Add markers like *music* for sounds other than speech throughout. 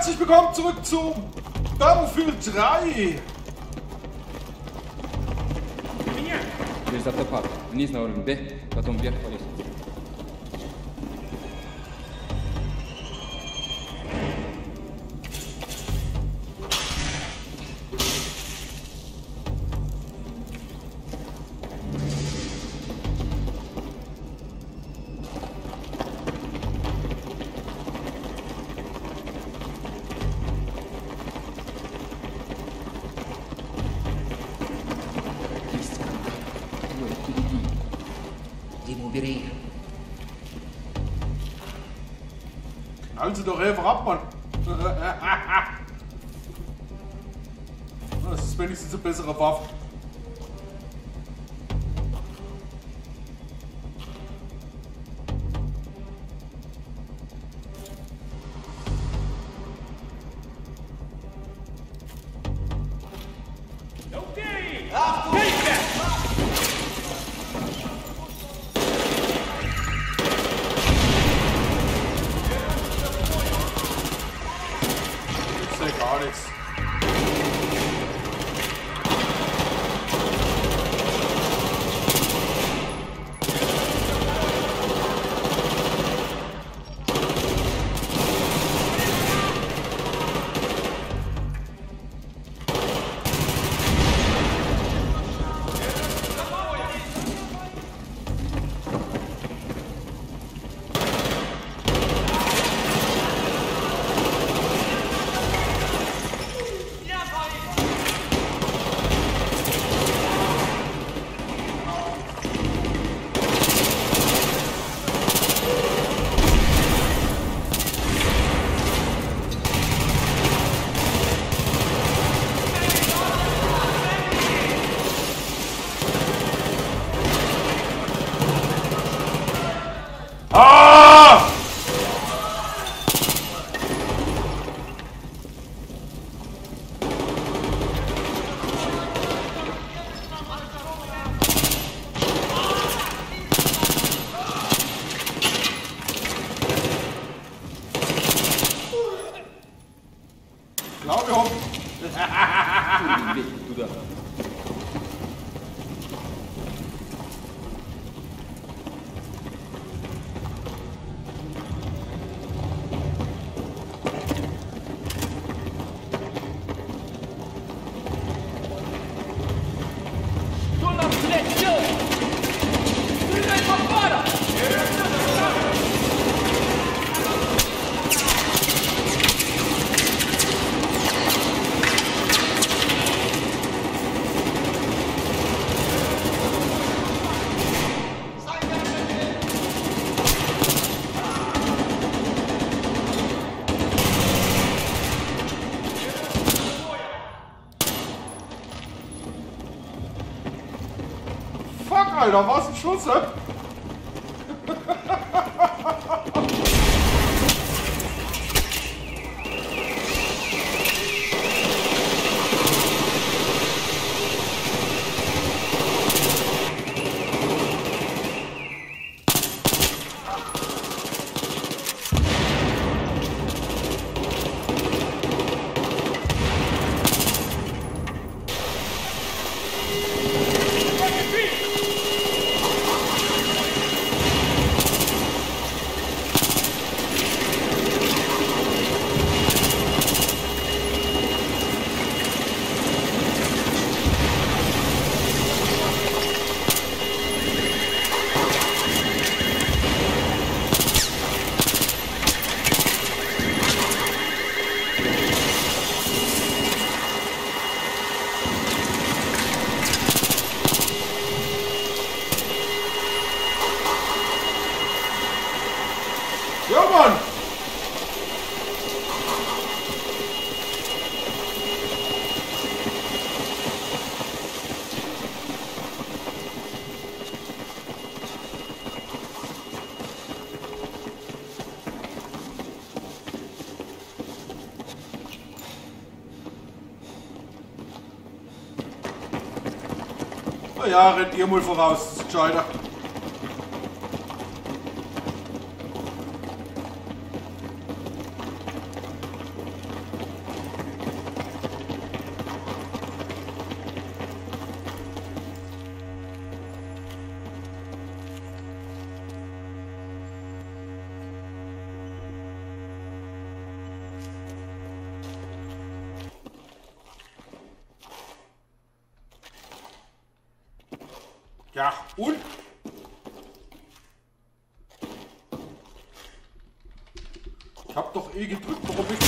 und herzlich willkommen zurück zu Battlefield 3. Через автопарк. Вниз на уровень Б, потом вверх по лестнице. Berlin. Knallen also Sie doch einfach ab, Mann. Das ist wenigstens eine bessere Waffe. Alter, was ein Schuss, hä? Ja, Mann! Na ja, rennt ihr mal voraus, gescheiter. Ja, und? Ich hab doch eh gedrückt, warum ich...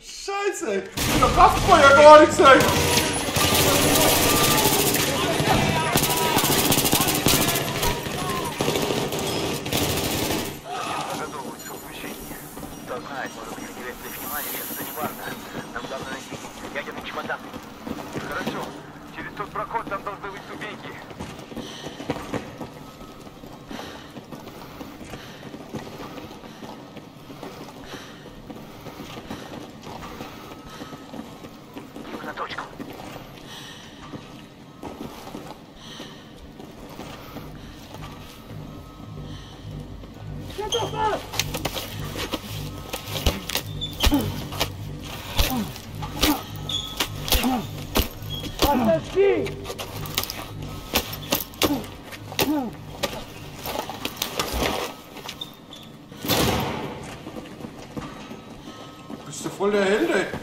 Scheiße! Da macht man ja gar nichts, ey! Хорошо, через тот проход там должны быть ступеньки. Bist du voll der Held, ey.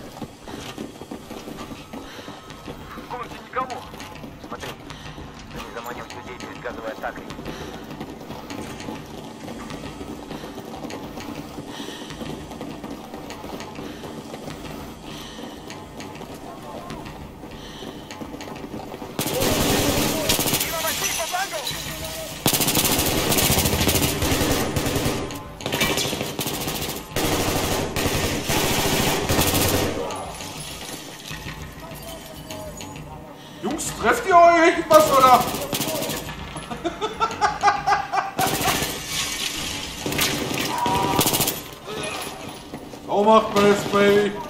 So macht man es, Baby.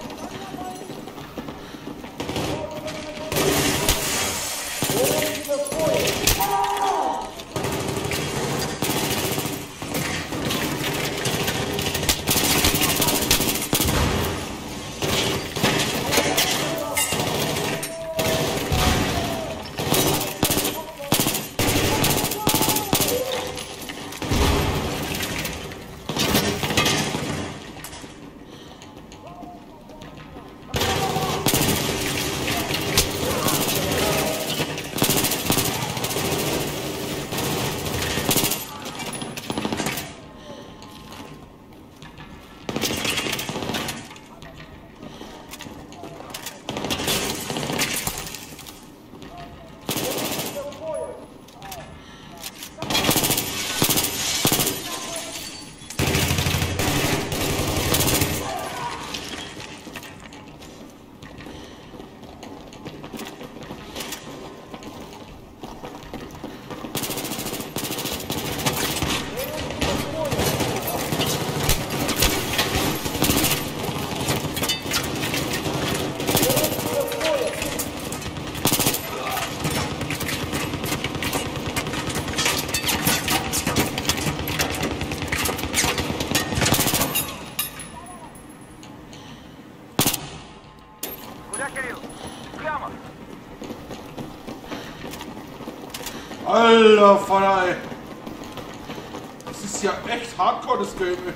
Alter Vater, ey. Das ist ja echt hardcore, das Game. ey.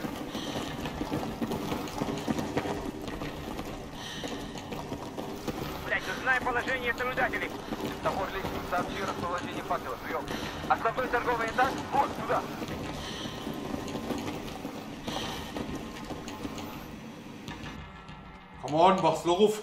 Блять, знаем положение наблюдателей. Топор лестницы сообщил расположение факела. Прием. Основной торговый этаж вот сюда. Come on, mach's Loruf.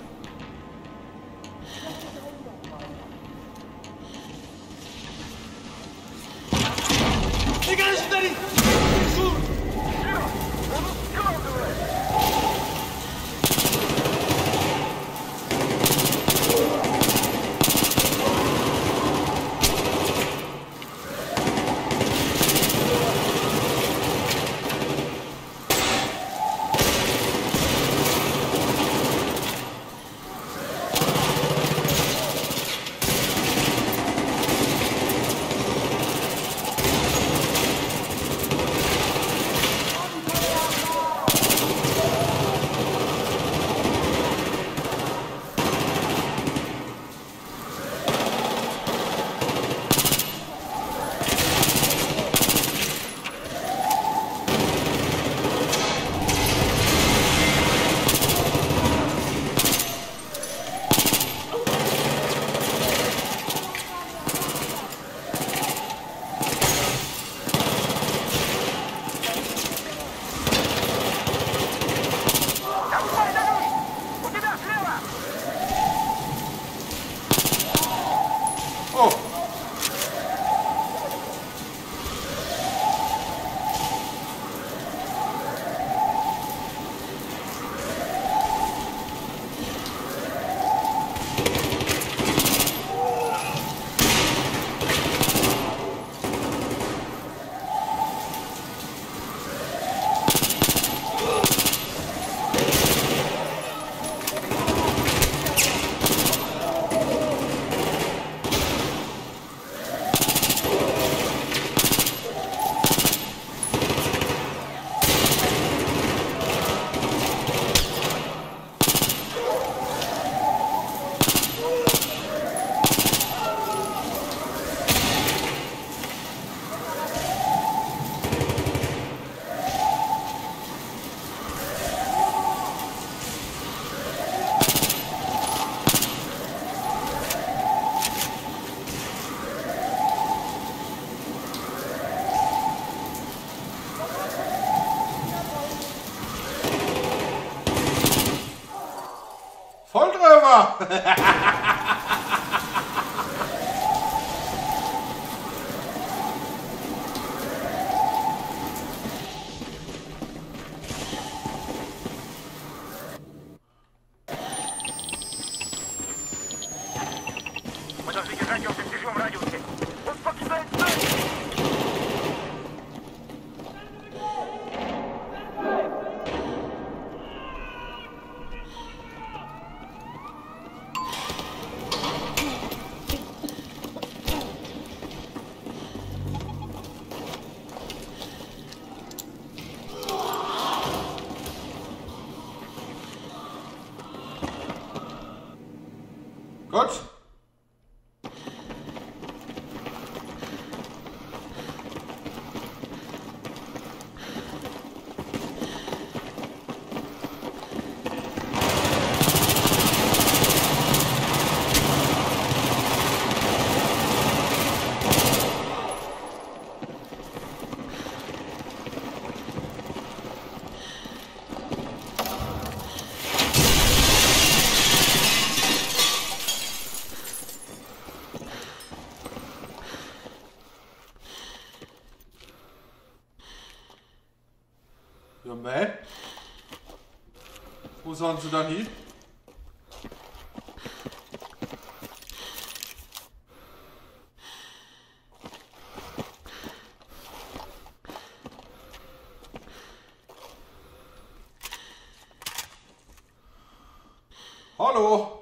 Volltreffer! *laughs* waren sie da hin? Hallo!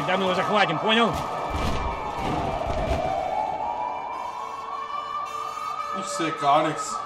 Тогда мы ну его захватим, понял? Ишь, Алекс.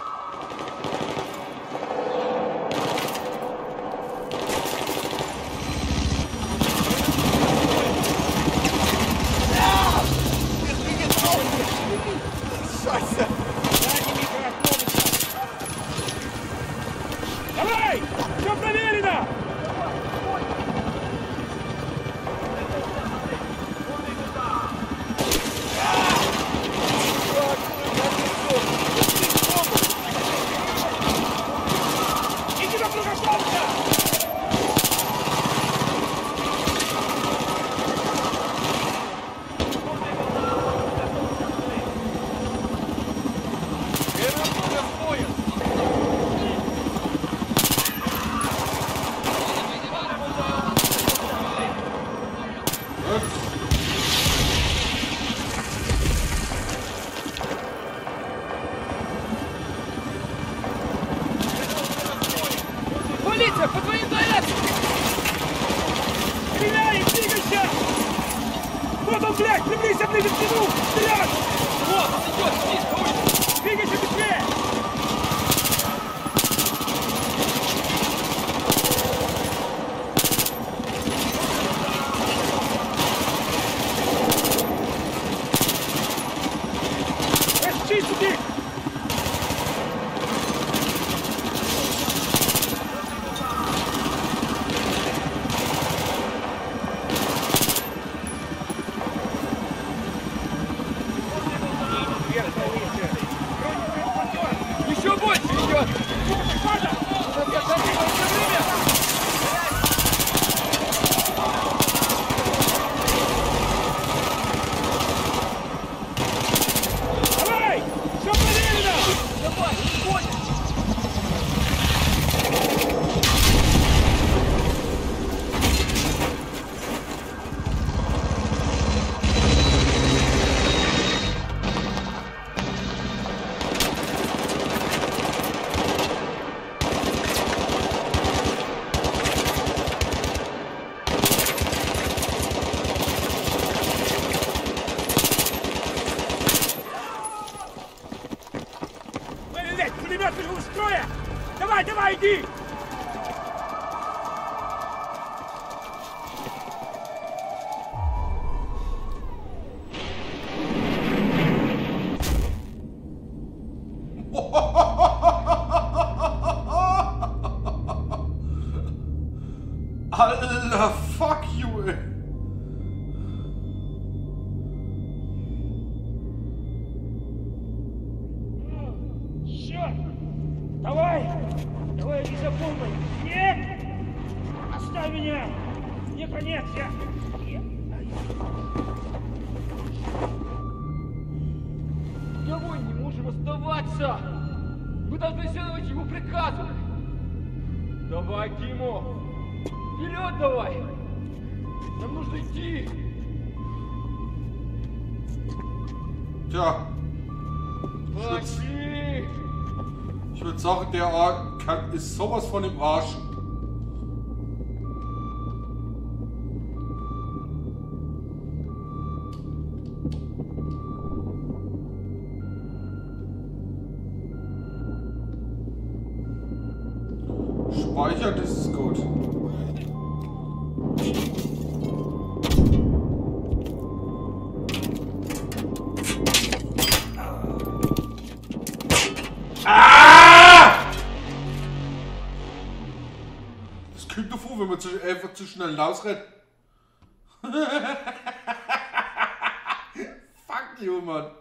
Стреляйте! По твоим дворец! Стреляй! Двигайся! Вот он, блядь! Приблизься ближе к нему! Стреляй! Вот, идет здесь! Alter, fuck you, ey. ist sowas von im Arsch. Speichert ist gut. Vor, wenn man zu, einfach zu schnell rausrennt. *laughs* Fuck you, Mann.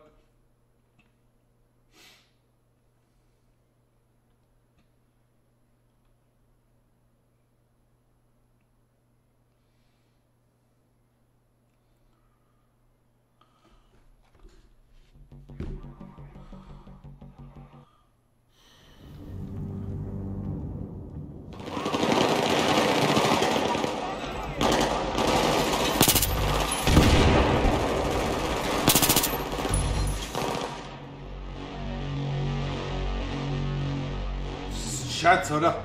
Scherz, oder?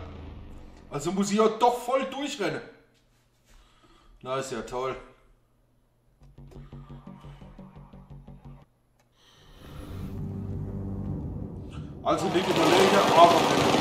Also muss ich ja doch voll durchrennen. Na, ist ja toll. Also linke Malaysia, aber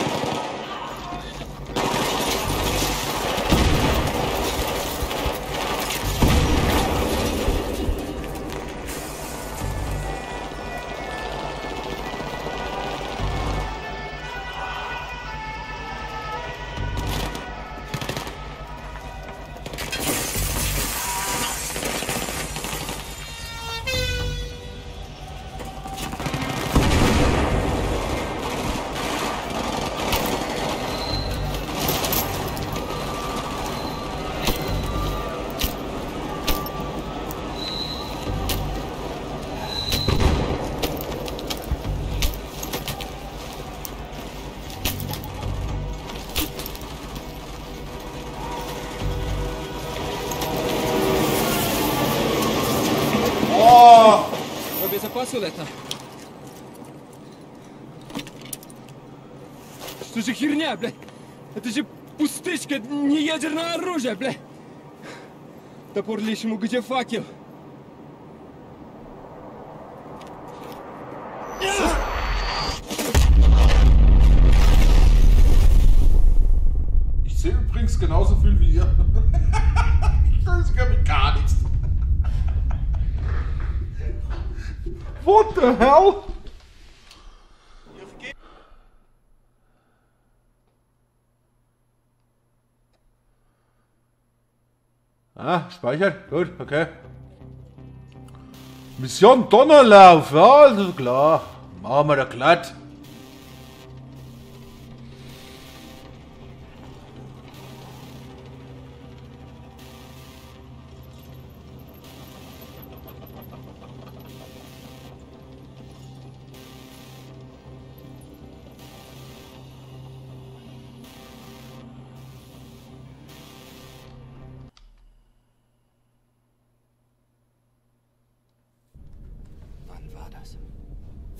ядерное оружие, бля! Топор лишнему, где факел? Ich sehe übrigens genauso viel wie ihr. *laughs* ich weiß gar nicht gar nichts. What the hell? Ah, speichern. Gut, okay. Mission Donnerlauf, ja, also klar. Machen wir da glatt.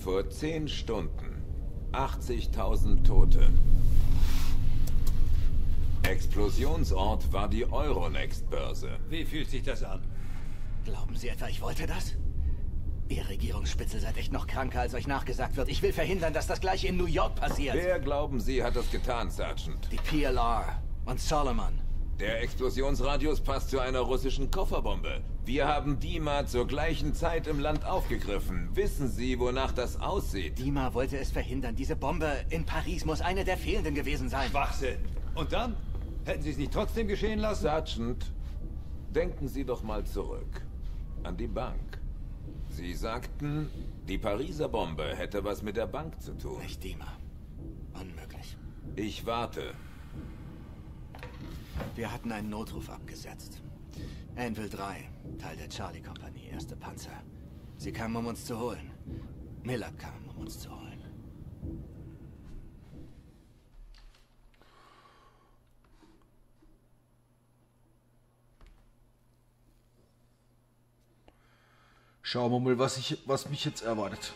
Vor zehn Stunden. 80.000 Tote. Explosionsort war die Euronext-Börse. Wie fühlt sich das an? Glauben Sie etwa, ich wollte das? Ihr Regierungsspitzel seid echt noch kranker, als euch nachgesagt wird. Ich will verhindern, dass das gleiche in New York passiert. Wer glauben Sie hat das getan, Sergeant? Die PLR und Solomon. Der Explosionsradius passt zu einer russischen Kofferbombe. Wir haben Dima zur gleichen Zeit im Land aufgegriffen. Wissen Sie, wonach das aussieht? Dima wollte es verhindern. Diese Bombe in Paris muss eine der fehlenden gewesen sein. Schwachsinn. Und dann? Hätten Sie es nicht trotzdem geschehen lassen? Sergeant, denken Sie doch mal zurück. An die Bank. Sie sagten, die Pariser Bombe hätte was mit der Bank zu tun. Nicht Dima. Unmöglich. Ich warte. Wir hatten einen Notruf abgesetzt. Anvil 3, Teil der Charlie-Kompanie, erste Panzer. Sie kamen, um uns zu holen. Miller kam, um uns zu holen. Schauen wir mal, was, ich, was mich jetzt erwartet.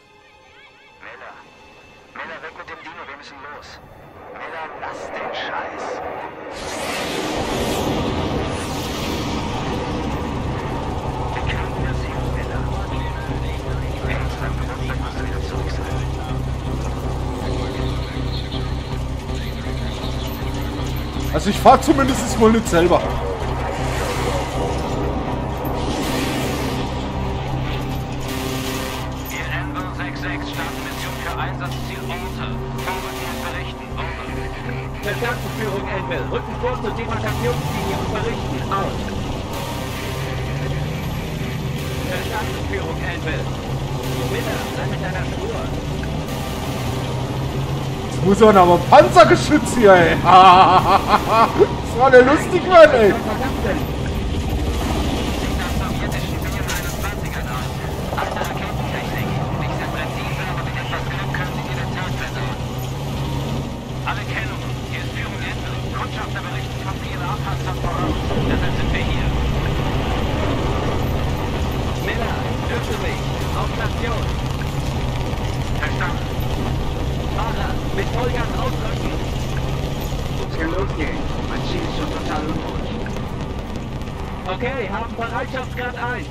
Also ich fahr zumindest mal nicht selber. Wir Anvil 6-6 starten Mission für Einsatzziel Alter. Verstärkungsführung. Rücken vor zur Demarkationslinie und berichten. Aus. Verstärkungsführung Enfield. Miller, sei mit deiner Spur. Muss man aber Panzergeschütz hier, ey. *laughs* das war eine lustige Mann, ey. Okay, haben Bereitschaftsgrad 1.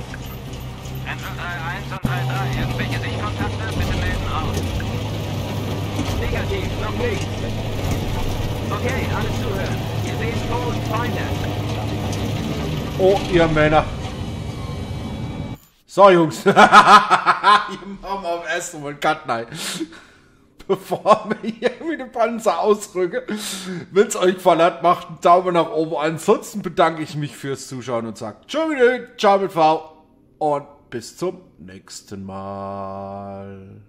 Enfield 3-1 und 3-3. Irgendwelche Sichtkontakte? Bitte melden aus. Negativ, noch nicht. Okay, alles zuhören. Ihr seht vor uns Feinde. Oh, ihr Männer. So, Jungs. *laughs* Machen wir am ersten Mal Cut, nein. Bevor hier mit dem Panzer ausrücken. Wenn es euch gefallen hat, macht einen Daumen nach oben. Ansonsten bedanke ich mich fürs Zuschauen und sage Tschüss, ciao mit V und bis zum nächsten Mal.